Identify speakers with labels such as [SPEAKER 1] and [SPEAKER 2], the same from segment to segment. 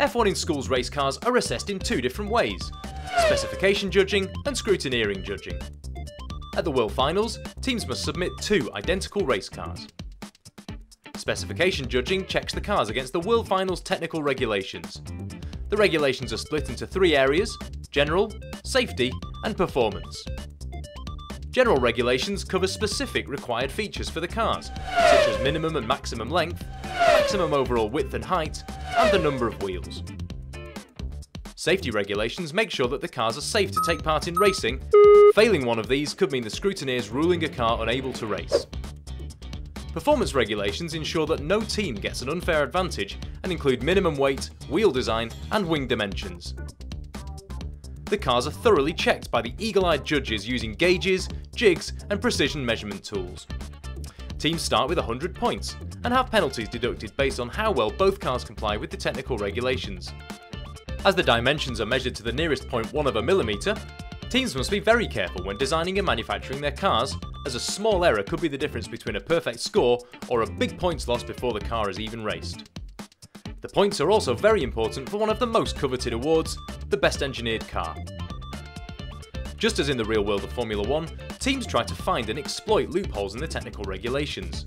[SPEAKER 1] F1 in schools race cars are assessed in two different ways specification judging and scrutineering judging. At the World Finals, teams must submit two identical race cars. Specification judging checks the cars against the World Finals technical regulations. The regulations are split into three areas general, safety, and performance. General regulations cover specific required features for the cars, such as minimum and maximum length, maximum overall width and height, and the number of wheels. Safety regulations make sure that the cars are safe to take part in racing. Failing one of these could mean the scrutineers ruling a car unable to race. Performance regulations ensure that no team gets an unfair advantage and include minimum weight, wheel design, and wing dimensions. The cars are thoroughly checked by the eagle-eyed judges using gauges, jigs, and precision measurement tools. Teams start with 100 points and have penalties deducted based on how well both cars comply with the technical regulations. As the dimensions are measured to the nearest one of a millimetre, teams must be very careful when designing and manufacturing their cars, as a small error could be the difference between a perfect score or a big points loss before the car is even raced. The points are also very important for one of the most coveted awards, the Best Engineered Car. Just as in the real world of Formula 1, teams try to find and exploit loopholes in the technical regulations.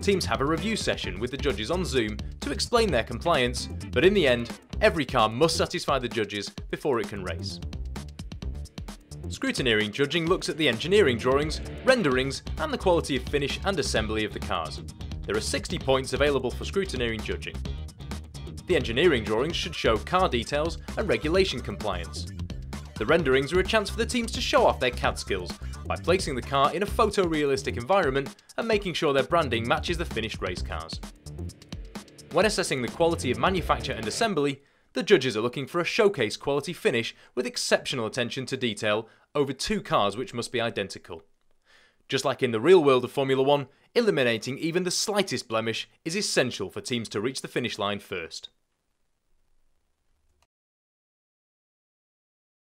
[SPEAKER 1] Teams have a review session with the judges on Zoom to explain their compliance, but in the end, every car must satisfy the judges before it can race. Scrutineering judging looks at the engineering drawings, renderings, and the quality of finish and assembly of the cars. There are 60 points available for scrutineering judging. The engineering drawings should show car details and regulation compliance. The renderings are a chance for the teams to show off their CAD skills by placing the car in a photorealistic environment and making sure their branding matches the finished race cars. When assessing the quality of manufacture and assembly, the judges are looking for a showcase quality finish with exceptional attention to detail over two cars which must be identical. Just like in the real world of Formula 1, eliminating even the slightest blemish is essential for teams to reach the finish line first.